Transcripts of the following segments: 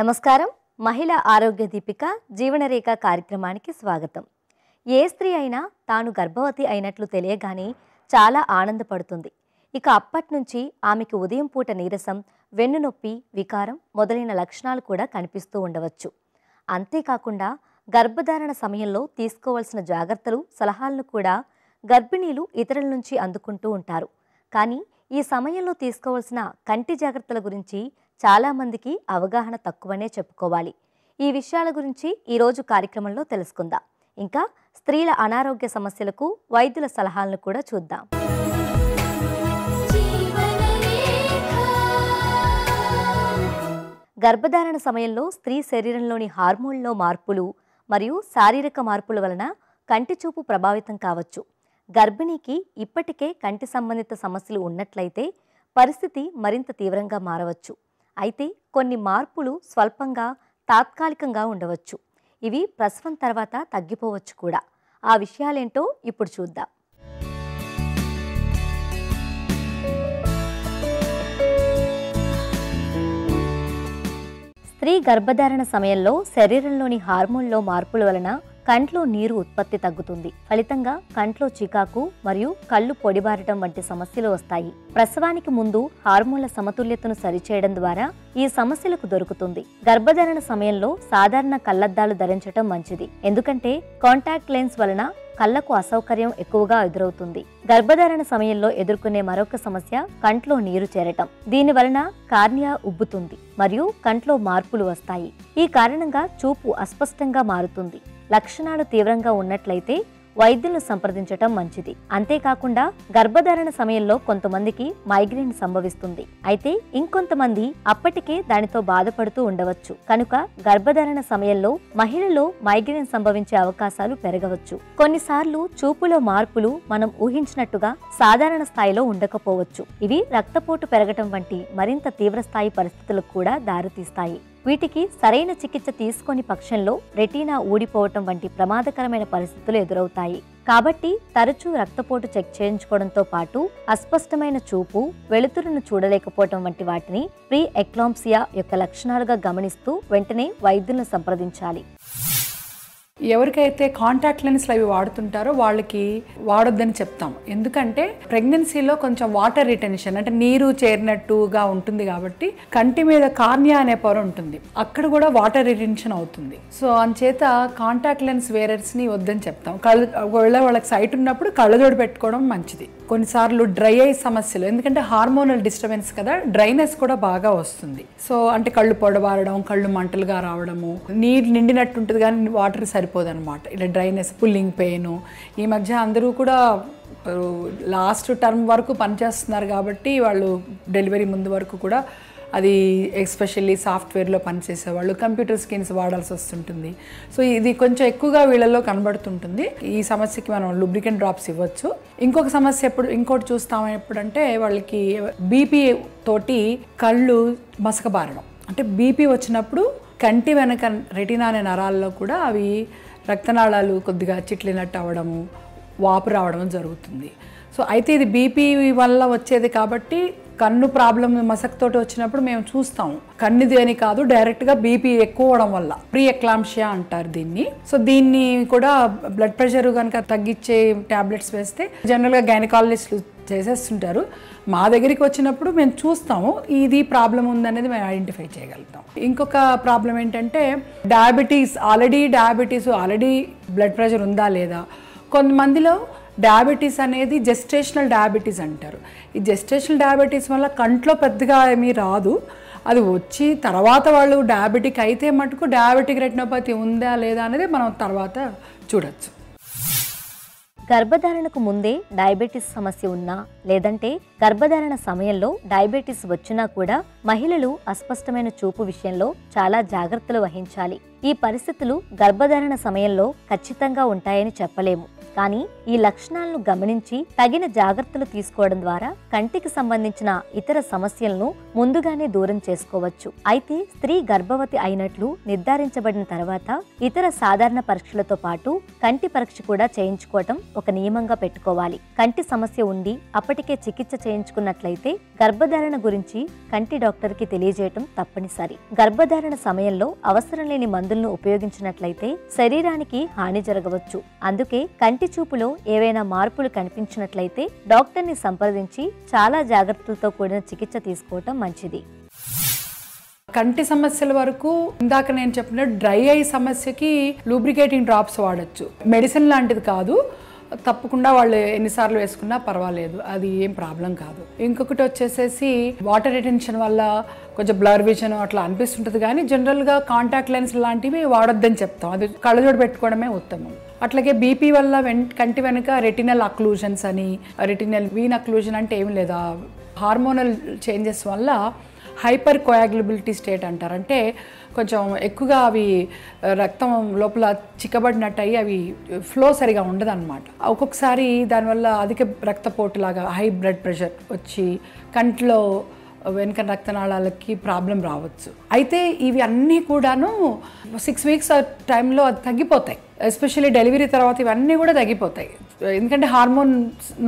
నమస్కారం. మహిళ ఆరోగ్య దీపిక జీవనరేఖ కార్యక్రమానికి స్వాగతం. ఏ స్త్రీ అయినా తాను గర్భవతి అయినట్లు తెలియగానే చాలా ఆనందపడుతుంది. ఇక అప్పటి నుంచి ఆమెకు ఉదయం పూట నీరసం వెన్నునొప్పి వికారం మొదలైన లక్షణాలు కూడా కనిపిస్తూ ఉండవచ్చు. అంతేకాకుండా గర్భధారణ సమయంలో తీసుకోవాల్సిన జాగ్రత్తలు సలహాలను కూడా గర్భిణీలు ఇతరుల నుంచి అందుకుంటూ ఉంటారు. కానీ ఈ సమయంలో తీసుకోవాల్సిన కంటి జాగ్రత్తల గురించి చాలామందికి అవగాహన తక్కువనే చెప్పుకోవాలి. ఈ విషయాల గురించి ఈరోజు కార్యక్రమంలో తెలుసుకుందాం. ఇంకా స్త్రీల అనారోగ్య సమస్యలకు వైద్యుల సలహాలను కూడా చూద్దాం. గర్భధారణ సమయంలో స్త్రీ శరీరంలోని హార్మోన్లో మార్పులు మరియు శారీరక మార్పుల వలన కంటి చూపు ప్రభావితం కావచ్చు. గర్భిణీకి ఇప్పటికే కంటి సంబంధిత సమస్యలు ఉన్నట్లయితే పరిస్థితి మరింత తీవ్రంగా మారవచ్చు. అయితే కొన్ని మార్పులు స్వల్పంగా తాత్కాలికంగా ఉండవచ్చు. ఇవి ప్రసవం తర్వాత తగ్గిపోవచ్చు కూడా. ఆ విషయాలేంటో ఇప్పుడు చూద్దాం. స్త్రీ గర్భధారణ సమయంలో శరీరంలోని హార్మోన్లో మార్పుల వలన కంట్లో నీరు ఉత్పత్తి తగ్గుతుంది. ఫలితంగా కంట్లో చికాకు మరియు కళ్ళు పొడిబారటం వంటి సమస్యలు వస్తాయి. ప్రసవానికి ముందు హార్మోన్ల సమతుల్యతను సరిచేయడం ద్వారా ఈ సమస్యలకు దొరుకుతుంది. గర్భధారణ సమయంలో సాధారణ కళ్ళద్దాలు ధరించటం మంచిది. ఎందుకంటే కాంటాక్ట్ లెన్స్ వలన కళ్ళకు అసౌకర్యం ఎక్కువగా ఎదురవుతుంది. గర్భధారణ సమయంలో ఎదుర్కొనే మరొక సమస్య కంట్లో నీరు చేరటం. దీని వలన కార్నియా ఉబ్బుతుంది మరియు కంట్లో మార్పులు వస్తాయి. ఈ కారణంగా చూపు అస్పష్టంగా మారుతుంది. లక్షణాలు తీవ్రంగా ఉన్నట్లయితే వైద్యులను సంప్రదించటం మంచిది. అంతేకాకుండా గర్భధారణ సమయంలో కొంతమందికి మైగ్రేన్ సంభవిస్తుంది. అయితే ఇంకొంతమంది అప్పటికే దానితో బాధపడుతూ ఉండవచ్చు. కనుక గర్భధారణ సమయంలో మహిళలో మైగ్రేన్ సంభవించే అవకాశాలు పెరగవచ్చు. కొన్నిసార్లు చూపులో మార్పులు మనం ఊహించినట్టుగా సాధారణ స్థాయిలో ఉండకపోవచ్చు. ఇవి రక్తపోటు పెరగటం వంటి మరింత తీవ్ర స్థాయి పరిస్థితులకు కూడా దారితీస్తాయి. వీటికి సరైన చికిత్స తీసుకొని పక్షంలో రెటీనా ఊడిపోవటం వంటి ప్రమాదకరమైన పరిస్థితులు ఎదురవుతాయి. కాబట్టి తరచూ రక్తపోటు చెక్ చేయించుకోవడంతో పాటు అస్పష్టమైన చూపు వెలుతురును చూడలేకపోవటం వంటి వాటిని ప్రీ ఎక్లాంప్సియా యొక్క లక్షణాలుగా గమనిస్తూ వెంటనే వైద్యులను సంప్రదించాలి. ఎవరికైతే కాంటాక్ట్ లెన్స్లు అవి వాడుతుంటారో వాళ్ళకి వాడొద్దని చెప్తాం. ఎందుకంటే ప్రెగ్నెన్సీలో కొంచెం వాటర్ రిటెన్షన్ అంటే నీరు చేరినట్టుగా ఉంటుంది కాబట్టి కంటి మీద కార్నియా అనే పొర ఉంటుంది. అక్కడ కూడా వాటర్ రిటెన్షన్ అవుతుంది. సో అంచేత కాంటాక్ట్ లెన్స్ వేరర్స్ని వద్దని చెప్తాం. కళ్ళు ఒకవేళ వాళ్ళకి సైట్ ఉన్నప్పుడు కళ్ళజోడు పెట్టుకోవడం మంచిది. కొన్నిసార్లు డ్రై ఐ సమస్యలు ఎందుకంటే హార్మోనల్ డిస్టర్బెన్స్ కదా డ్రైనెస్ కూడా బాగా వస్తుంది. సో అంటే కళ్ళు పొడబారడం కళ్ళు మంటలుగా రావడము నీరు నిండినట్టు ఉంటుంది కానీ వాటర్ సరిపోదు అనమాట ఇలా డ్రైనెస్ పుల్లింగ్ పెయిన్ ఈ మధ్య అందరూ కూడా లాస్ట్ టర్మ్ వరకు పనిచేస్తున్నారు కాబట్టి వాళ్ళు డెలివరీ ముందు వరకు కూడా అది ఎస్పెషల్లీ సాఫ్ట్వేర్లో పనిచేసే వాళ్ళు కంప్యూటర్ స్కిన్స్ వాడాల్సి వస్తుంటుంది. సో ఇది కొంచెం ఎక్కువగా వీళ్ళలో కనబడుతుంటుంది. ఈ సమస్యకి మనం లూబ్రికెంట్ డ్రాప్స్ ఇవ్వచ్చు. ఇంకొక సమస్య ఎప్పుడు ఇంకోటి చూస్తాం ఎప్పుడంటే వాళ్ళకి బీపీ తోటి కళ్ళు మసకబారడం. అంటే బీపీ వచ్చినప్పుడు కంటి వెనక రెటినా అనే నరాల్లో కూడా అవి రక్తనాళాలు కొద్దిగా చిట్లినట్టు అవ్వడము వాపు రావడం జరుగుతుంది. సో అయితే ఇది బీపీ వల్ల వచ్చేది కాబట్టి కన్ను ప్రాబ్లం మసక్తోటి వచ్చినప్పుడు మేము చూస్తాం. కన్నుది అని కాదు డైరెక్ట్గా బీపీ ఎక్కువ అవడం వల్ల. ప్రీ ఎక్లాంషియా అంటారు దీన్ని. సో దీన్ని కూడా బ్లడ్ ప్రెషర్ కనుక తగ్గించే టాబ్లెట్స్ వేస్తే జనరల్గా గైనకాలజిస్టులు చేసేస్తుంటారు. మా దగ్గరికి వచ్చినప్పుడు మేము చూస్తాము ఇది ప్రాబ్లం ఉందనేది మేము ఐడెంటిఫై చేయగలుగుతాం. ఇంకొక ప్రాబ్లం ఏంటంటే diabetes already diabetes already blood pressure ఉందా లేదా? కొంతమందిలో డయాబెటీస్ అనేది జెస్టేషనల్ డయాబెటీస్ అంటారు. ఈ జెస్టేషనల్ డయాబెటీస్ వల్ల కంట్లో పెద్దగా ఏమీ రాదు. అది వచ్చి తర్వాత వాళ్ళు డయాబెటిక్ అయితే మటుకు డయాబెటిక్ రెటినోపతి ఉందా లేదా అనేది మనం తర్వాత చూడొచ్చు. గర్భధారణకు ముందే డయాబెటీస్ సమస్య ఉన్నా లేదంటే గర్భధారణ సమయంలో డయాబెటీస్ వచ్చినా కూడా మహిళలు అస్పష్టమైన చూపు విషయంలో చాలా జాగ్రత్తలు వహించాలి. ఈ పరిస్థితులు గర్భధారణ సమయంలో ఖచ్చితంగా ఉంటాయని చెప్పలేము. కానీ ఈ లక్షణాలను గమనించి తగిన జాగ్రత్తలు తీసుకోవడం ద్వారా కంటికి సంబంధించిన ఇతర సమస్యలను ముందుగానే దూరం చేసుకోవచ్చు. అయితే స్త్రీ గర్భవతి అయినట్లు నిర్ధారించబడిన తర్వాత ఇతర సాధారణ పరీక్షలతో పాటు కంటి పరీక్ష కూడా చేయించుకోవటం ఒక నియమంగా పెట్టుకోవాలి. కంటి సమస్య ఉండి అప్పటికే చికిత్స చేయించుకున్నట్లయితే గర్భధారణ గురించి కంటి డాక్టర్కి తెలియజేయటం తప్పనిసరి. గర్భధారణ సమయంలో అవసరం లేని మందులను ఉపయోగించినట్లయితే శరీరానికి హాని జరగవచ్చు. అందుకే కంటి కంటి చూపులో ఏవైనా మార్పులు కనిపించినట్లయితే డాక్టర్ని సంప్రదించి చాలా జాగ్రత్తలతో కూడిన చికిత్స తీసుకోవటం మంచిది. కంటి సమస్యల వరకు ఇందాక నేను చెప్పిన డ్రై ఐ సమస్యకి లూబ్రికేటింగ్ డ్రాప్స్ వాడచ్చు. మెడిసిన్ లాంటిది కాదు. తప్పకుండా వాళ్ళు ఎన్నిసార్లు వేసుకున్నా పర్వాలేదు. అది ఏం ప్రాబ్లం కాదు. ఇంకొకటి వచ్చేసేసి వాటర్ రిటెన్షన్ వల్ల కొంచెం బ్లర్ విజన్ అట్లా అనిపిస్తుంటుంది. కానీ జనరల్గా కాంటాక్ట్ లెన్స్ లాంటివి వాడొద్దని చెప్తాం. అది కళ్ళజోడు పెట్టుకోవడమే ఉత్తమం. అట్లాగే బీపీ వల్ల వెన్ కంటి వెనుక రెటినల్ అక్లూజన్స్ అని రెటినల్ వీన్ అక్లూజన్ అంటే ఏం లేదా. హార్మోనల్ చేంజెస్ వల్ల హైపర్ కోయాగ్లబిలిటీ స్టేట్ అంటారు. అంటే కొంచెం ఎక్కువగా అవి రక్తం లోపల చిక్కబడినట్టు అయ్యి అవి ఫ్లో సరిగా ఉండదన్నమాట. ఒక్కొక్కసారి దానివల్ల అధిక రక్తపోటులాగా హై బ్లడ్ ప్రెషర్ వచ్చి కంట్లో వెనుక రక్తనాళాలకి ప్రాబ్లం రావచ్చు. అయితే ఇవి అన్నీ కూడాను సిక్స్ వీక్స్ టైంలో అది తగ్గిపోతాయి. ఎస్పెషల్లీ డెలివరీ తర్వాత ఇవన్నీ కూడా తగ్గిపోతాయి. ఎందుకంటే హార్మోన్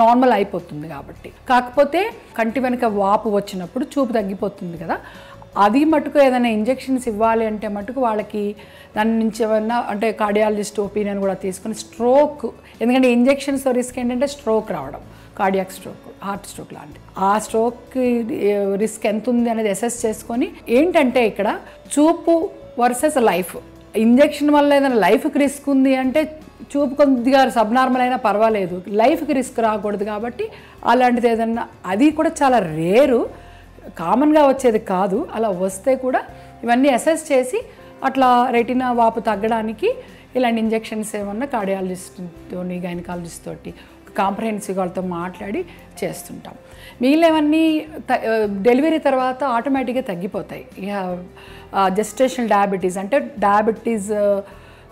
నార్మల్ అయిపోతుంది కాబట్టి. కాకపోతే కంటి వెనుక వాపు వచ్చినప్పుడు చూపు తగ్గిపోతుంది కదా. అది మటుకు ఏదైనా ఇంజెక్షన్స్ ఇవ్వాలి అంటే మటుకు వాళ్ళకి దాని నుంచి ఏమన్నా అంటే కార్డియాలజిస్ట్ ఒపీనియన్ కూడా తీసుకుని స్ట్రోక్ ఎందుకంటే ఇంజెక్షన్స్ రిస్క్ ఏంటంటే స్ట్రోక్ రావడం కార్డియాక్ స్ట్రోక్ హార్ట్ స్ట్రోక్ లాంటి ఆ స్ట్రోక్ రిస్క్ ఎంత ఉంది అనేది అసెస్ చేసుకొని ఏంటంటే ఇక్కడ చూపు వర్సెస్ లైఫ్. ఇంజెక్షన్ వల్ల ఏదైనా లైఫ్కి రిస్క్ ఉంది అంటే చూపు కొద్దిగా సబ్నార్మల్ అయినా పర్వాలేదు. లైఫ్కి రిస్క్ రాకూడదు కాబట్టి అలాంటిది ఏదన్నా అది కూడా చాలా రేరు. కామన్గా వచ్చేది కాదు. అలా వస్తే కూడా ఇవన్నీ అసెస్ చేసి అట్లా రెటినా వాపు తగ్గడానికి ఇలాంటి ఇంజెక్షన్స్ ఏమన్నా కార్డియాలజిస్ట్తోని గైనకాలజిస్ట్ తోటి కాంప్రహెన్సివ్ వాళ్ళతో మాట్లాడి చేస్తుంటాం. మిగిలినవన్నీ డెలివరీ తర్వాత ఆటోమేటిక్గా తగ్గిపోతాయి. ఇక జెస్టేషనల్ డయాబెటీస్ అంటే డయాబెటీస్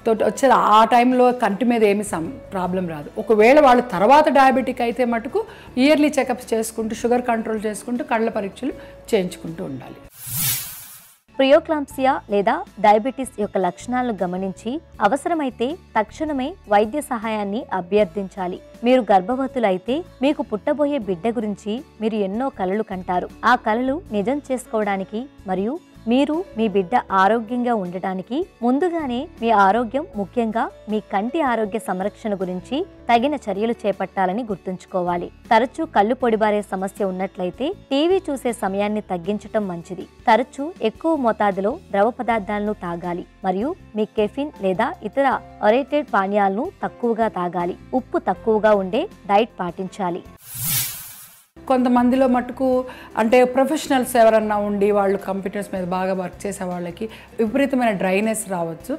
తోటి వచ్చేది ఆ టైంలో కంటి మీద ఏమి సమ్ ప్రాబ్లం రాదు. ఒకవేళ వాళ్ళు తర్వాత డయాబెటిక్ అయితే మటుకు ఇయర్లీ చెకప్స్ చేసుకుంటూ షుగర్ కంట్రోల్ చేసుకుంటూ కళ్ళ పరీక్షలు చేయించుకుంటూ ఉండాలి. ప్రియోక్లాంప్సియా లేదా డయాబెటీస్ యొక్క లక్షణాలను గమనించి అవసరమైతే తక్షణమే వైద్య సహాయాన్ని అభ్యర్థించాలి. మీరు గర్భవతులైతే మీకు పుట్టబోయే బిడ్డ గురించి మీరు ఎన్నో కలలు కంటారు. ఆ కలలు నిజం చేసుకోవడానికి మరియు మీరు మీ బిడ్డ ఆరోగ్యంగా ఉండటానికి ముందుగానే మీ ఆరోగ్యం ముఖ్యంగా మీ కంటి ఆరోగ్య సంరక్షణ గురించి తగిన చర్యలు చేపట్టాలని గుర్తుంచుకోవాలి. తరచూ కళ్ళు పొడిబారే సమస్య ఉన్నట్లయితే టీవీ చూసే సమయాన్ని తగ్గించటం మంచిది. తరచూ ఎక్కువ మోతాదులో ద్రవ పదార్థాలను తాగాలి మరియు మీ కెఫిన్ లేదా ఇతర ఒరేటెడ్ పానీయాలను తక్కువగా తాగాలి. ఉప్పు తక్కువగా ఉండే డైట్ పాటించాలి. కొంతమందిలో మటుకు అంటే ప్రొఫెషనల్స్ ఎవరన్నా ఉండి వాళ్ళు కంప్యూటర్స్ మీద బాగా వర్క్ చేసే వాళ్ళకి విపరీతమైన డ్రైనెస్ రావచ్చు.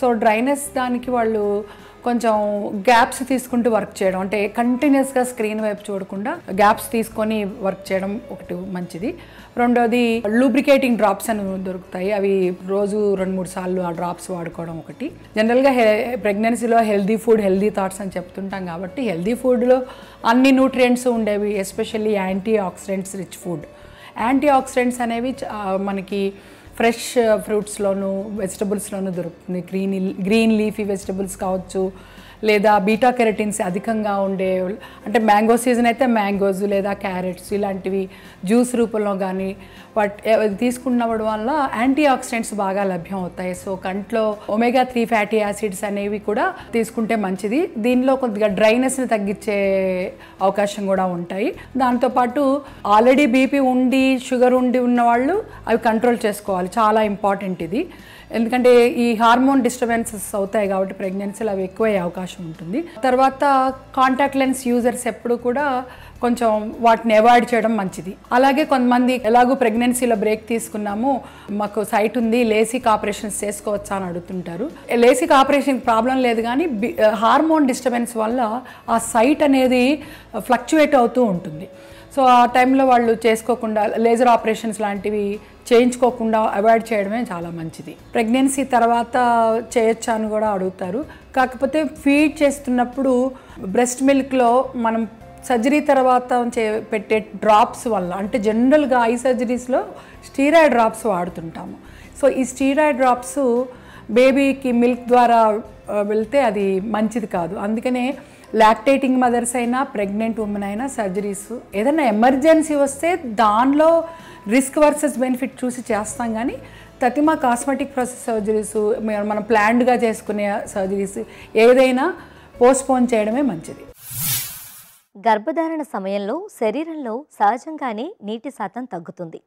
సో డ్రైనెస్ దానికి వాళ్ళు కొంచెం గ్యాప్స్ తీసుకుంటూ వర్క్ చేయడం. అంటే కంటిన్యూస్గా స్క్రీన్ వైపు చూడకుండా గ్యాప్స్ తీసుకొని వర్క్ చేయడం ఒకటి మంచిది. రెండోది లూబ్రికేటింగ్ డ్రాప్స్ అని దొరుకుతాయి. అవి రోజు రెండు మూడు సార్లు ఆ డ్రాప్స్ వాడుకోవడం ఒకటి. జనరల్గా హె ప్రెగ్నెన్సీలో హెల్దీ ఫుడ్ హెల్దీ థాట్స్ అని చెప్తుంటాం కాబట్టి హెల్దీ ఫుడ్లో అన్ని న్యూట్రియంట్స్ ఉండేవి especially antioxidants rich food antioxidants అనేవి మనకి ఫ్రెష్ ఫ్రూట్స్లోను వెజిటబుల్స్లోనూ దొరుకుతుంది. గ్రీన్ గ్రీన్ లీఫీ వెజిటబుల్స్ కావచ్చు లేదా బీటా కెరటిన్స్ అధికంగా ఉండే అంటే మ్యాంగో సీజన్ అయితే మ్యాంగోస్ లేదా క్యారెట్స్ ఇలాంటివి జ్యూస్ రూపంలో కానీ వాట్ తీసుకున్నప్పుడు వల్ల యాంటీ ఆక్సిడెంట్స్ బాగా లభ్యం అవుతాయి సో కంట్లో ఒమేగా త్రీ ఫ్యాటీ యాసిడ్స్ అనేవి కూడా తీసుకుంటే మంచిది. దీనిలో కొద్దిగా డ్రైనెస్ని తగ్గించే అవకాశం కూడా ఉంటాయి. దాంతోపాటు ఆల్రెడీ బీపీ ఉండి షుగర్ ఉండి ఉన్న వాళ్ళు అవి కంట్రోల్ చేసుకోవాలి. చాలా ఇంపార్టెంట్ ఇది. ఎందుకంటే ఈ హార్మోన్ డిస్టర్బెన్సెస్ అవుతాయి కాబట్టి ప్రెగ్నెన్సీలు అవి ఎక్కువయ్యే అవకాశం ఉంటుంది. తర్వాత కాంటాక్ట్ లెన్స్ యూజర్స్ ఎప్పుడు కూడా కొంచెం వాటిని అవాయిడ్ చేయడం మంచిది. అలాగే కొంతమంది ఎలాగో ప్రెగ్నెన్సీలో బ్రేక్ తీసుకున్నాము మాకు సైట్ ఉంది లేసిక్ ఆపరేషన్స్ చేసుకోవచ్చా అని అడుగుతుంటారు. లేసిక్ ఆపరేషన్ ప్రాబ్లం లేదు కానీ హార్మోన్ డిస్టర్బెన్స్ వల్ల ఆ సైట్ అనేది ఫ్లక్చువేట్ అవుతూ ఉంటుంది. సో ఆ టైంలో వాళ్ళు చేసుకోకుండా లేజర్ ఆపరేషన్స్ లాంటివి చేయించుకోకుండా అవాయిడ్ చేయడమే చాలా మంచిది. ప్రెగ్నెన్సీ తర్వాత చేయొచ్చా అని కూడా అడుగుతారు. కాకపోతే ఫీడ్ చేస్తున్నప్పుడు బ్రెస్ట్ మిల్క్లో మనం సర్జరీ తర్వాత చే పెట్టే డ్రాప్స్ వల్ల అంటే జనరల్గా ఐ సర్జరీస్లో స్టీరాయిడ్ డ్రాప్స్ వాడుతుంటాము. సో ఈ స్టీరాయిడ్ డ్రాప్స్ బేబీకి మిల్క్ ద్వారా వెళ్తే అది మంచిది కాదు. అందుకనే లాక్టేటింగ్ మదర్స్ అయినా ప్రెగ్నెంట్ ఉమెన్ అయినా సర్జరీస్ ఏదైనా ఎమర్జెన్సీ వస్తే దానిలో రిస్క్ వర్సెస్ బెనిఫిట్ చూసి చేస్తాం కానీ తతిమా కాస్మెటిక్ ప్రాసెస్ సర్జరీస్ మనం ప్లాన్డ్గా చేసుకునే సర్జరీస్ ఏదైనా పోస్ట్పోన్ చేయడమే మంచిది. గర్భధారణ సమయంలో శరీరంలో సహజంగానే నీటి శాతం తగ్గుతుంది.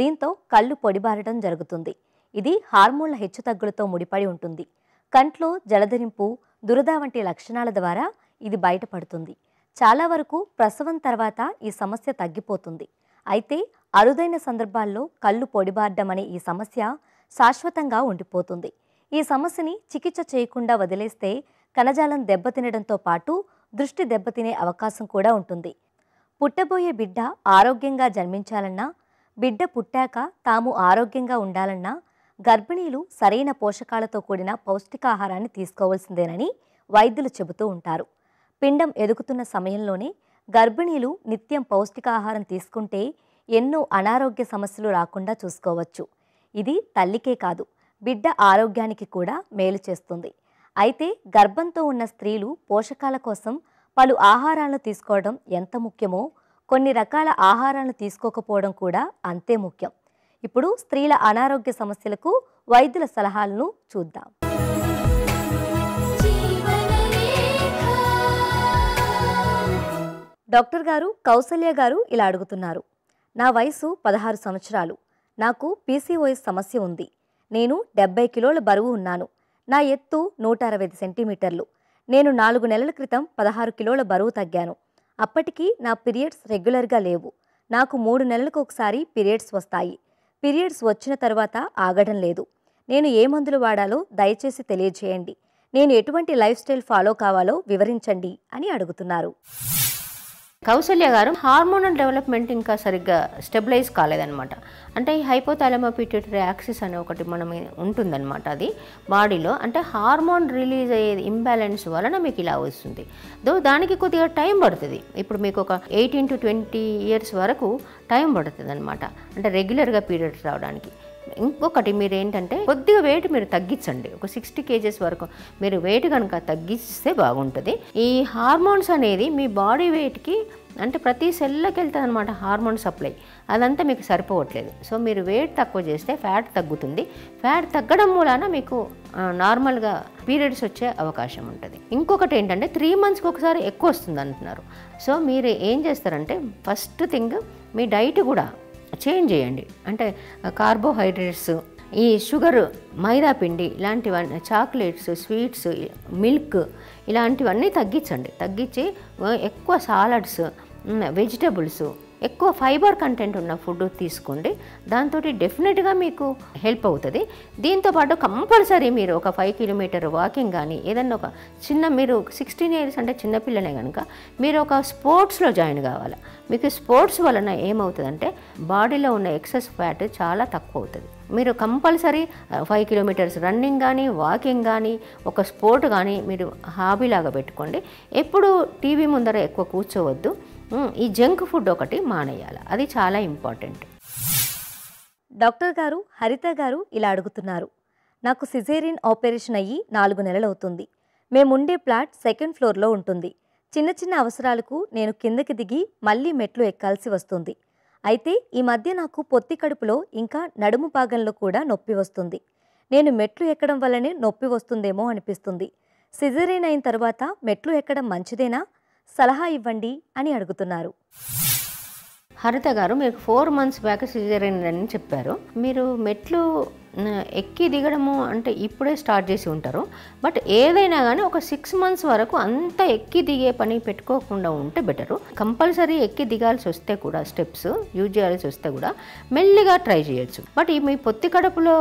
దీంతో కళ్ళు పొడిబారడం జరుగుతుంది. ఇది హార్మోన్ల హెచ్చుతగ్గులతో ముడిపడి ఉంటుంది. కంట్లో జలధరింపు దురద వంటి లక్షణాల ద్వారా ఇది బయటపడుతుంది. చాలా వరకు ప్రసవం తర్వాత ఈ సమస్య తగ్గిపోతుంది. అయితే అరుదైన సందర్భాల్లో కళ్ళు పొడిబారడం అనే ఈ సమస్య శాశ్వతంగా ఉండిపోతుంది. ఈ సమస్యని చికిత్స చేయకుండా వదిలేస్తే కణజాలం దెబ్బతినడంతో పాటు దృష్టి దెబ్బతినే అవకాశం కూడా ఉంటుంది. పుట్టబోయే బిడ్డ ఆరోగ్యంగా జన్మించాలన్నా బిడ్డ పుట్టాక తాము ఆరోగ్యంగా ఉండాలన్నా గర్భిణీలు సరైన పోషకాలతో కూడిన పౌష్టికాహారాన్ని తీసుకోవాల్సిందేనని వైద్యులు చెబుతూ ఉంటారు. పిండం ఎదుగుతున్న సమయంలోనే గర్భిణీలు నిత్యం పౌష్టికాహారం తీసుకుంటే ఎన్నో అనారోగ్య సమస్యలు రాకుండా చూసుకోవచ్చు. ఇది తల్లికే కాదు బిడ్డ ఆరోగ్యానికి కూడా మేలు చేస్తుంది. అయితే గర్భంతో ఉన్న స్త్రీలు పోషకాల కోసం పలు ఆహారాలను తీసుకోవడం ఎంత ముఖ్యమో కొన్ని రకాల ఆహారాలను తీసుకోకపోవడం కూడా అంతే ముఖ్యం. ఇప్పుడు స్త్రీల అనారోగ్య సమస్యలకు వైద్యుల సలహాలను చూద్దాం. డాక్టర్ గారు కౌసల్య గారు ఇలా అడుగుతున్నారు. నా వయసు పదహారు సంవత్సరాలు. నాకు పీసీఓఎస్ సమస్య ఉంది. నేను డెబ్బై కిలోల బరువు ఉన్నాను. నా ఎత్తు నూట అరవై ఐదు సెంటీమీటర్లు. నేను నాలుగు నెలల క్రితం పదహారు కిలోల బరువు తగ్గాను. అప్పటికి నా పీరియడ్స్ రెగ్యులర్గా లేవు. నాకు మూడు నెలలకు ఒకసారి పీరియడ్స్ వస్తాయి. పీరియడ్స్ వచ్చిన తర్వాత ఆగడం లేదు. నేను ఏ మందులు వాడాలో దయచేసి తెలియజేయండి. నేను ఎటువంటి లైఫ్ స్టైల్ ఫాలో కావాలో వివరించండి అని అడుగుతున్నారు. కౌసల్య గారు హార్మోనల్ డెవలప్మెంట్ ఇంకా సరిగ్గా స్టెబిలైజ్ కాలేదనమాట అంటే ఈ హైపోథాలమోపిట్యూటరీ యాక్సిస్ అనే ఒకటి మనం ఉంటుందన్నమాట అది బాడీలో. అంటే హార్మోన్ రిలీజ్ అయ్యే ఇంబ్యాలెన్స్ వలన మీకు ఇలా వస్తుంది. దో దానికి కొద్దిగా టైం పడుతుంది. ఇప్పుడు మీకు ఒక ఎయిటీన్ టు ట్వంటీ ఇయర్స్ వరకు టైం పడుతుంది అనమాట అంటే రెగ్యులర్గా పీరియడ్స్ రావడానికి. ఇంకొకటి మీరు ఏంటంటే కొద్దిగా వెయిట్ మీరు తగ్గించండి. ఒక సిక్స్టీ కేజెస్ వరకు మీరు వెయిట్ కనుక తగ్గిస్తే బాగుంటుంది. ఈ హార్మోన్స్ అనేది మీ బాడీ వెయిట్కి అంటే ప్రతి సెల్లోకి వెళ్తుంది అనమాట హార్మోన్ సప్లై అదంతా మీకు సరిపోవట్లేదు. సో మీరు వెయిట్ తక్కువ చేస్తే ఫ్యాట్ తగ్గుతుంది. ఫ్యాట్ తగ్గడం మూలాన మీకు నార్మల్గా పీరియడ్స్ వచ్చే అవకాశం ఉంటుంది. ఇంకొకటి ఏంటంటే త్రీ మంత్స్కి ఒకసారి ఎక్కువ వస్తుంది అంటున్నారు. సో మీరు ఏం చేస్తారంటే ఫస్ట్ థింగ్ మీ డైట్ కూడా చేంజ్ చేయండి. అంటే కార్బోహైడ్రేట్స్ ఈ షుగర్ మైదా పిండి ఇలాంటివన్నీ చాక్లెట్స్ స్వీట్స్ మిల్క్ ఇలాంటివన్నీ తగ్గించండి. తగ్గించి ఎక్కువ సాలడ్స్ వెజిటబుల్స్ ఎక్కువ ఫైబర్ కంటెంట్ ఉన్న ఫుడ్ తీసుకోండి. దాంతో డెఫినెట్గా మీకు హెల్ప్ అవుతుంది. దీంతోపాటు కంపల్సరీ మీరు ఒక ఫైవ్ కిలోమీటర్ వాకింగ్ కానీ ఏదన్నా ఒక చిన్న మీరు సిక్స్టీన్ ఇయర్స్ అంటే చిన్నపిల్లనే కనుక మీరు ఒక స్పోర్ట్స్లో జాయిన్ కావాలి. మీకు స్పోర్ట్స్ వలన ఏమవుతుందంటే బాడీలో ఉన్న ఎక్సెస్ ఫ్యాట్ చాలా తక్కువ అవుతుంది. మీరు కంపల్సరీ ఫైవ్ కిలోమీటర్స్ రన్నింగ్ కానీ వాకింగ్ కానీ ఒక స్పోర్ట్ కానీ మీరు హాబీలాగా పెట్టుకోండి. ఎప్పుడు టీవీ ముందర ఎక్కువ కూర్చోవద్దు. ఈ జంక్ ఫుడ్ ఒకటి మానేయాలి. అది చాలా ఇంపార్టెంట్. డాక్టర్ గారు హరిత గారు ఇలా అడుగుతున్నారు. నాకు సిజేరియన్ ఆపరేషన్ అయ్యి నాలుగు నెలలవుతుంది. మేముండే ప్లాట్ సెకండ్ ఫ్లోర్లో ఉంటుంది. చిన్న చిన్న అవసరాలకు నేను కిందకి దిగి మళ్ళీ మెట్లు ఎక్కాల్సి వస్తుంది. అయితే ఈ మధ్య నాకు పొత్తి కడుపులో ఇంకా నడుము భాగంలో కూడా నొప్పి వస్తుంది. నేను మెట్లు ఎక్కడం వల్లనే నొప్పి వస్తుందేమో అనిపిస్తుంది. సిజరీన్ అయిన తర్వాత మెట్లు ఎక్కడం మంచిదేనా? సలహా ఇవ్వండి అని అడుగుతున్నారు. హరిత గారు మీరు ఫోర్ మంత్స్ బ్యాక్ సిజరీన్ అని చెప్పారు. మీరు మెట్లు ఎక్కి దిగడము అంటే ఇప్పుడే స్టార్ట్ చేసి ఉంటారు. బట్ ఏదైనా కానీ ఒక సిక్స్ మంత్స్ వరకు అంత ఎక్కి దిగే పని పెట్టుకోకుండా ఉంటే బెటరు. కంపల్సరీ ఎక్కి దిగాల్సి వస్తే కూడా స్టెప్స్ యూజ్ చేయాల్సి వస్తే కూడా మెల్లిగా ట్రై చేయొచ్చు. బట్ ఈ మీ పొత్తి కడుపులో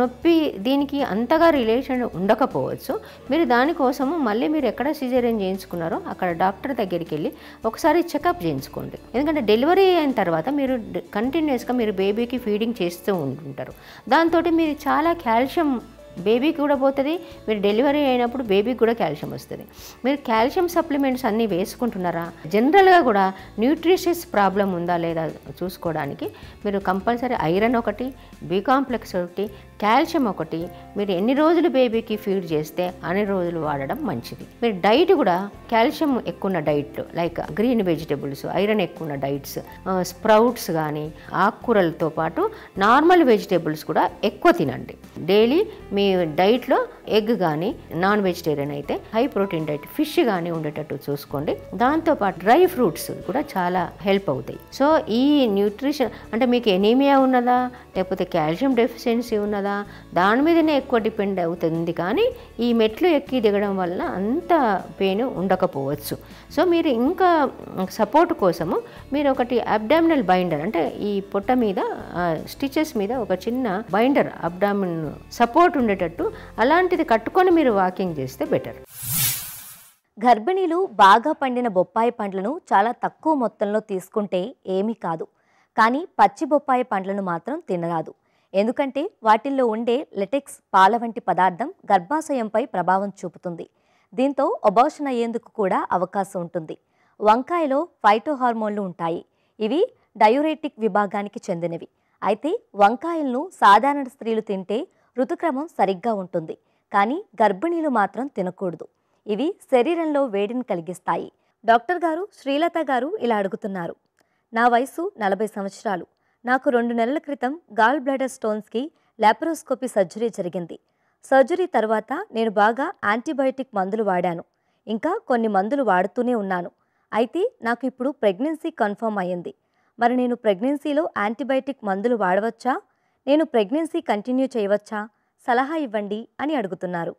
నొప్పి దీనికి అంతగా రిలేషన్ ఉండకపోవచ్చు. మీరు దానికోసము మళ్ళీ మీరు ఎక్కడ సిజేరియన్ చేయించుకున్నారో అక్కడ డాక్టర్ దగ్గరికి వెళ్ళి ఒకసారి చెకప్ చేయించుకోండి. ఎందుకంటే డెలివరీ అయిన తర్వాత మీరు కంటిన్యూస్గా మీరు బేబీకి ఫీడింగ్ చేస్తూ ఉంటుంటారు. దాంతో మీరు చాలా కాల్షియం బేబీకి కూడా పోతుంది మీరు డెలివరీ అయినప్పుడు బేబీకి కూడా కాల్షియం వస్తుంది. మీరు కాల్షియం సప్లిమెంట్స్ అన్నీ వేసుకుంటున్నారా? జనరల్గా కూడా న్యూట్రిషియస్ ప్రాబ్లం ఉందా లేదా చూసుకోవడానికి? మీరు కంపల్సరీ ఐరన్ ఒకటి బి కాంప్లెక్స్ ఒకటి కాల్షియం ఒకటి మీరు ఎన్ని రోజులు బేబీకి ఫీడ్ చేస్తే అన్ని రోజులు వాడడం మంచిది. మీరు డైట్ కూడా కాల్షియం ఎక్కువ ఉన్న లైక్ గ్రీన్ వెజిటబుల్స్ ఐరన్ ఎక్కువ ఉన్న డైట్స్ స్ప్రౌట్స్ కానీ ఆకుకూరలతో పాటు నార్మల్ వెజిటేబుల్స్ కూడా ఎక్కువ తినండి. డైలీ మీ డైట్లో ఎగ్ కానీ నాన్ వెజిటేరియన్ అయితే హై ప్రోటీన్ డైట్ ఫిష్ కానీ ఉండేటట్టు చూసుకోండి. దాంతోపాటు డ్రై ఫ్రూట్స్ కూడా చాలా హెల్ప్ అవుతాయి. సో ఈ న్యూట్రిషన్ అంటే మీకు ఎనీమియా ఉన్నదా? లేకపోతే కాల్షియం డెఫిషియన్సీ ఉన్నదా? దాని మీదనే ఎక్కువ డిపెండ్ అవుతుంది. కానీ ఈ మెట్లు ఎక్కి దిగడం వల్ల అంత పెయిన్ ఉండకపోవచ్చు. సో మీరు ఇంకా సపోర్ట్ కోసము మీరు ఒకటి అబ్డామినల్ బైండర్ అంటే ఈ పొట్ట మీద స్టిచెస్ మీద ఒక చిన్న బైండర్ అబ్డామిన్ సపోర్ట్ ఉండేటట్టు అలాంటిది కట్టుకొని మీరు వాకింగ్ చేస్తే బెటర్. గర్భిణీలు బాగా పండిన బొప్పాయి పండ్లను చాలా తక్కువ మొత్తంలో తీసుకుంటే ఏమీ కాదు. కానీ పచ్చి బొప్పాయి పండ్లను మాత్రం తినరాదు. ఎందుకంటే వాటిల్లో ఉండే లెటెక్స్ పాల వంటి పదార్థం గర్భాశయంపై ప్రభావం చూపుతుంది. దీంతో అబార్షన్ అయ్యేందుకు కూడా అవకాశం ఉంటుంది. వంకాయలో ఫైటో హార్మోన్లు ఉంటాయి. ఇవి డయూరేటిక్ విభాగానికి చెందినవి. అయితే వంకాయలను సాధారణ స్త్రీలు తింటే ఋతుక్రమం సరిగ్గా ఉంటుంది. కానీ గర్భిణీలు మాత్రం తినకూడదు. ఇవి శరీరంలో వేడిని కలిగిస్తాయి. డాక్టర్ గారు శ్రీలత గారు ఇలా అడుగుతున్నారు. నా వయసు నలభై సంవత్సరాలు. నాకు రెండు నెలల క్రితం గాల్ బ్లాడర్ స్టోన్స్కి లాప్రోస్కోపీ సర్జరీ జరిగింది. సర్జరీ తర్వాత నేను బాగా యాంటీబయోటిక్ మందులు వాడాను. ఇంకా కొన్ని మందులు వాడుతూనే ఉన్నాను. అయితే నాకు ఇప్పుడు ప్రెగ్నెన్సీ కన్ఫర్మ్ అయ్యింది. మరి నేను ప్రెగ్నెన్సీలో యాంటీబయోటిక్ మందులు వాడవచ్చా? నేను ప్రెగ్నెన్సీ కంటిన్యూ చేయవచ్చా? సలహా ఇవ్వండి అని అడుగుతున్నారు.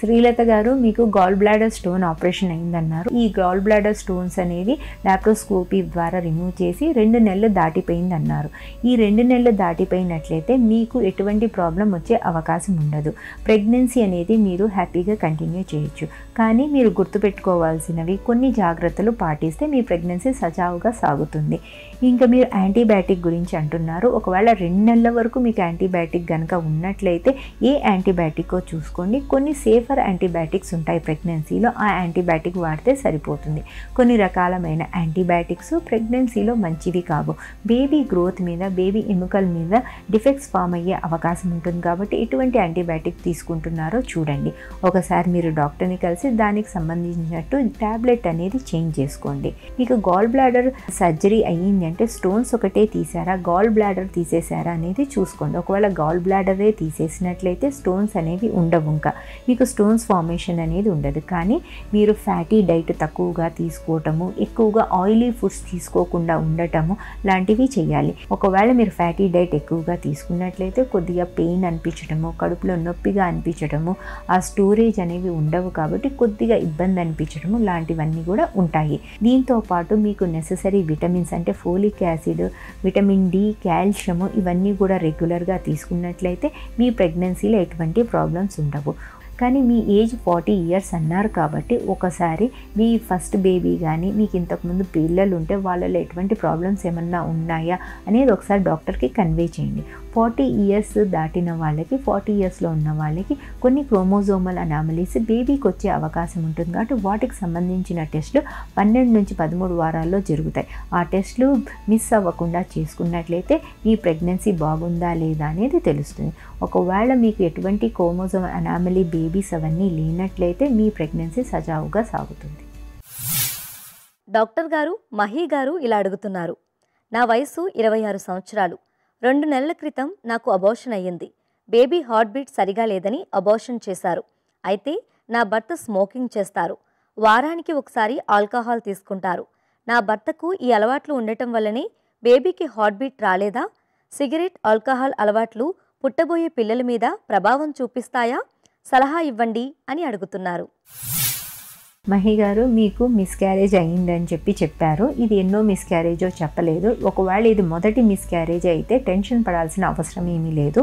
శ్రీలత గారు మీకు గాల్ బ్లాడర్ స్టోన్ ఆపరేషన్ అయిందన్నారు. ఈ గాల్ బ్లాడర్ స్టోన్స్ అనేవి లాప్రోస్కోపీ ద్వారా రిమూవ్ చేసి రెండు నెలలు దాటిపోయింది అన్నారు ఈ రెండు నెలలు దాటిపోయినట్లయితే మీకు ఎటువంటి ప్రాబ్లం వచ్చే అవకాశం ఉండదు. ప్రెగ్నెన్సీ అనేది మీరు హ్యాపీగా కంటిన్యూ చేయొచ్చు. కానీ మీరు గుర్తుపెట్టుకోవాల్సినవి కొన్ని జాగ్రత్తలు పాటిస్తే మీ ప్రెగ్నెన్సీ సజావుగా సాగుతుంది. ఇంకా మీరు యాంటీబయాటిక్ గురించి అంటున్నారు. ఒకవేళ రెండు నెలల వరకు మీకు యాంటీబయాటిక్ కనుక ఉన్నట్లయితే ఏ యాంటీబయాటికో చూసుకోండి. కొన్ని సేఫ్ సేఫర్ యాంటీబయాటిక్స్ ఉంటాయి. ప్రెగ్నెన్సీలో ఆ యాంటీబయాటిక్ వాడితే సరిపోతుంది. కొన్ని రకాలమైన యాంటీబయాటిక్స్ ప్రెగ్నెన్సీలో మంచివి కావు. బేబీ గ్రోత్ మీద బేబీ ఎముకల మీద డిఫెక్ట్స్ ఫామ్ అయ్యే అవకాశం ఉంటుంది కాబట్టి ఎటువంటి యాంటీబయాటిక్ తీసుకుంటున్నారో చూడండి. ఒకసారి మీరు డాక్టర్ని కలిసి దానికి సంబంధించినట్టు ట్యాబ్లెట్ అనేది చేంజ్ చేసుకోండి. మీకు గాల్ బ్లాడర్ సర్జరీ అయ్యిందంటే స్టోన్స్ ఒకటే తీసారా గాల్ బ్లాడర్ తీసేసారా అనేది చూసుకోండి. ఒకవేళ గాల్ బ్లాడరే తీసేసినట్లయితే స్టోన్స్ అనేవి ఉండవు ఇంకా. మీకు స్టోన్స్ ఫార్మేషన్ అనేది ఉండదు. కానీ మీరు ఫ్యాటీ డైట్ తక్కువగా తీసుకోవటము ఎక్కువగా ఆయిలీ ఫుడ్స్ తీసుకోకుండా ఉండటము లాంటివి చేయాలి. ఒకవేళ మీరు ఫ్యాటీ డైట్ ఎక్కువగా తీసుకున్నట్లయితే కొద్దిగా పెయిన్ అనిపించడము కడుపులో నొప్పిగా అనిపించడము ఆ స్టోరేజ్ అనేవి ఉండవు కాబట్టి కొద్దిగా ఇబ్బంది అనిపించడము లాంటివన్నీ కూడా ఉంటాయి. దీంతో పాటు మీకు నెససరీ విటమిన్స్ అంటే folic acid vitamin D calcium ఇవన్నీ కూడా రెగ్యులర్గా తీసుకున్నట్లయితే మీ ప్రెగ్నెన్సీలో ఎటువంటి ప్రాబ్లమ్స్ ఉండవు. కానీ మీ ఏజ్ ఫార్టీ ఇయర్స్ అన్నారు కాబట్టి ఒకసారి మీ ఫస్ట్ బేబీ కానీ మీకు ఇంతకుముందు పిల్లలు ఉంటే వాళ్ళలో ఎటువంటి ప్రాబ్లమ్స్ ఏమన్నా ఉన్నాయా అనేది ఒకసారి డాక్టర్కి కన్వే చేయండి. ఫార్టీ ఇయర్స్ దాటిన వాళ్ళకి ఫార్టీ ఇయర్స్లో ఉన్న వాళ్ళకి కొన్ని క్రోమోజోమల్ అనామలీస్ బేబీకి వచ్చే అవకాశం ఉంటుంది. కాబట్టి వాటికి సంబంధించిన టెస్టులు పన్నెండు నుంచి పదమూడు వారాల్లో జరుగుతాయి. ఆ టెస్టులు మిస్ అవ్వకుండా చేసుకున్నట్లయితే మీ ప్రెగ్నెన్సీ బాగుందా లేదా అనేది తెలుస్తుంది. ఒకవేళ మీకు ఎటువంటి క్రోమోజోమ్ అనామలీ బేబీస్ అవన్నీ లేనట్లయితే మీ ప్రెగ్నెన్సీ సజావుగా సాగుతుంది. డాక్టర్ గారు మహి గారు ఇలా అడుగుతున్నారు. నా వయసు ఇరవై ఆరు సంవత్సరాలు. రెండు నెలల క్రితం నాకు అబోషన్ అయ్యింది. బేబీ హార్ట్ బీట్ సరిగా లేదని అబోషన్ చేశారు. అయితే నా భర్త స్మోకింగ్ చేస్తారు. వారానికి ఒకసారి ఆల్కహాల్ తీసుకుంటారు. నా భర్తకు ఈ అలవాట్లు ఉండటం వల్లనే బేబీకి హార్ట్ బీట్ రాలేదా? సిగరెట్ ఆల్కహాల్ అలవాట్లు పుట్టబోయే పిల్లల మీద ప్రభావం చూపిస్తాయా? సలహా ఇవ్వండి అని అడుగుతున్నారు. మహి గారు మీకు మిస్క్యారేజ్ అయ్యిందని చెప్పి చెప్పారు. ఇది ఎన్నో మిస్క్యారేజో చెప్పలేదు. ఒకవేళ ఇది మొదటి మిస్క్యారేజ్ అయితే టెన్షన్ పడాల్సిన అవసరం ఏమీ లేదు.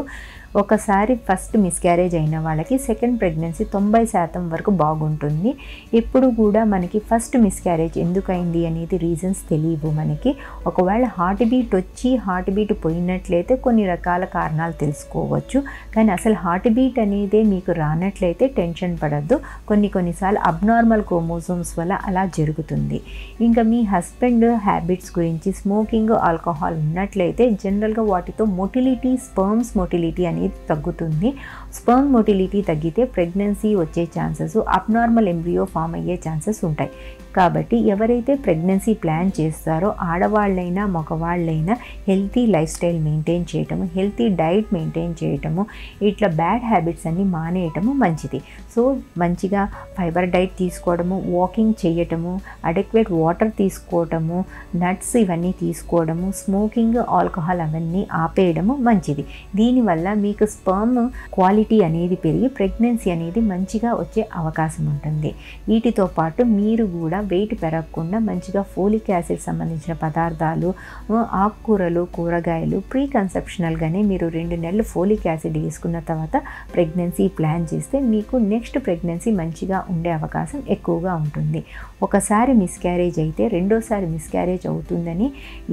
ఒకసారి ఫస్ట్ మిస్క్యారేజ్ అయిన వాళ్ళకి సెకండ్ ప్రెగ్నెన్సీ తొంభై శాతం వరకు బాగుంటుంది. ఎప్పుడు కూడా మనకి ఫస్ట్ మిస్క్యారేజ్ ఎందుకైంది అనేది రీజన్స్ తెలియవు మనకి. ఒకవేళ హార్ట్ బీట్ వచ్చి హార్ట్ బీట్ పోయినట్లయితే కొన్ని రకాల కారణాలు తెలుసుకోవచ్చు. కానీ అసలు హార్ట్ బీట్ అనేదే మీకు రానట్లయితే టెన్షన్ పడద్దు. కొన్ని కొన్నిసార్లు అబ్నార్మల్ క్రోమోజోమ్స్ వల్ల అలా జరుగుతుంది. ఇంకా మీ హస్బెండ్ హ్యాబిట్స్ గురించి స్మోకింగ్ ఆల్కహాల్ ఉన్నట్లయితే జనరల్గా వాటితో మొటిలిటీ స్పర్మ్స్ మొటిలిటీ అనేది తగ్గుతుంది. స్పర్మ్ మోటిలిటీ తగ్గితే ప్రెగ్నెన్సీ వచ్చే ఛాన్సెస్ అబ్నార్మల్ ఎంబ్రియో ఫామ్ అయ్యే ఛాన్సెస్ ఉంటాయి. కాబట్టి ఎవరైతే ప్రెగ్నెన్సీ ప్లాన్ చేస్తారో ఆడవాళ్ళైనా మగవాళ్ళైనా హెల్తీ లైఫ్ స్టైల్ మెయింటైన్ చేయటము హెల్తీ డైట్ మెయింటైన్ చేయటము ఇట్లా బ్యాడ్ హ్యాబిట్స్ అన్నీ మానేయటము మంచిది. సో మంచిగా ఫైబర్ డైట్ తీసుకోవడము వాకింగ్ చేయటము అడెక్వేట్ వాటర్ తీసుకోవటము నట్స్ ఇవన్నీ తీసుకోవడము స్మోకింగ్ ఆల్కహాల్ అవన్నీ ఆపేయడము మంచిది. దీనివల్ల మీకు స్పర్మ్ క్వాలిటీ అనేది పెరిగి ప్రెగ్నెన్సీ అనేది మంచిగా వచ్చే అవకాశం ఉంటుంది. వీటితో పాటు మీరు కూడా వెయిట్ పెరగకుండా మంచిగా ఫోలిక్ యాసిడ్ సంబంధించిన పదార్థాలు ఆకుకూరలు కూరగాయలు ప్రీ కన్సెప్షనల్గానే మీరు రెండు నెలలు ఫోలిక్ యాసిడ్ వేసుకున్న తర్వాత ప్రెగ్నెన్సీ ప్లాన్ చేస్తే మీకు నెక్స్ట్ ప్రెగ్నెన్సీ మంచిగా ఉండే అవకాశం ఎక్కువగా ఉంటుంది. ఒకసారి మిస్క్యారేజ్ అయితే రెండోసారి మిస్క్యారేజ్ అవుతుందని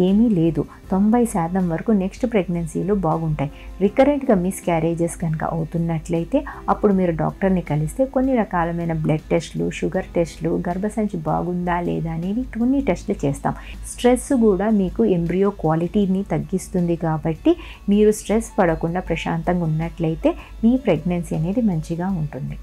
ఏమీ లేదు. తొంభై శాతం వరకు నెక్స్ట్ ప్రెగ్నెన్సీలు బాగుంటాయి. రికరెంట్గా మిస్క్యారేజెస్ కనుక అవుతున్నట్లయితే అప్పుడు మీరు డాక్టర్ని కలిస్తే కొన్ని రకాలమైన బ్లడ్ టెస్ట్లు షుగర్ టెస్ట్లు గర్భసంచి బాగుందా లేదా అనేవి కొన్ని టెస్ట్లు చేస్తాం. స్ట్రెస్ కూడా మీకు ఎంబ్రియో క్వాలిటీని తగ్గిస్తుంది కాబట్టి మీరు స్ట్రెస్ పడకుండా ప్రశాంతంగా ఉన్నట్లయితే మీ ప్రెగ్నెన్సీ అనేది మంచిగా ఉంటుంది.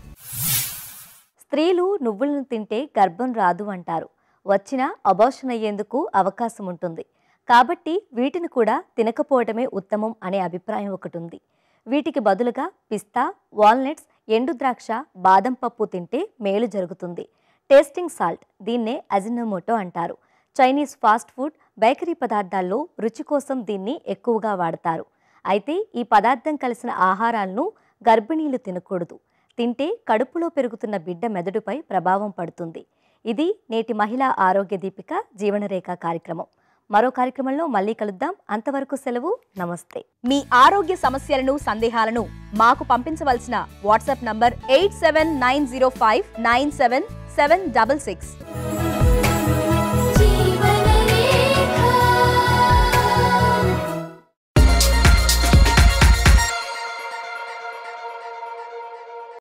స్త్రీలు నువ్వులను తింటే గర్భం రాదు అంటారు. వచ్చినా అబార్షన్ అయ్యేందుకు అవకాశం ఉంటుంది. కాబట్టి వీటిని కూడా తినకపోవడమే ఉత్తమం అనే అభిప్రాయం ఒకటి ఉంది. వీటికి బదులుగా పిస్తా వాల్నట్స్ ఎండు ద్రాక్ష బాదం పప్పు తింటే మేలు జరుగుతుంది. టేస్టింగ్ సాల్ట్ దీన్నే అజినోమోటో అంటారు. చైనీస్ ఫాస్ట్ ఫుడ్ బేకరీ పదార్థాల్లో రుచి కోసం దీన్ని ఎక్కువగా వాడతారు. అయితే ఈ పదార్థం కలిసిన ఆహారాలను గర్భిణీలు తినకూడదు. తింటే కడుపులో పెరుగుతున్న బిడ్డ మెదడుపై ప్రభావం పడుతుంది. ఇది నేటి మహిళా ఆరోగ్య దీపిక జీవనరేఖ కార్యక్రమం. మరో కార్యక్రమంలో మళ్ళీ కలుద్దాం. అంతవరకు సెలవు. నమస్తే. మీ ఆరోగ్య సమస్యలను సందేహాలను మాకు పంపించవలసిన WhatsApp number eight seven nine zero five nine seven seven double six.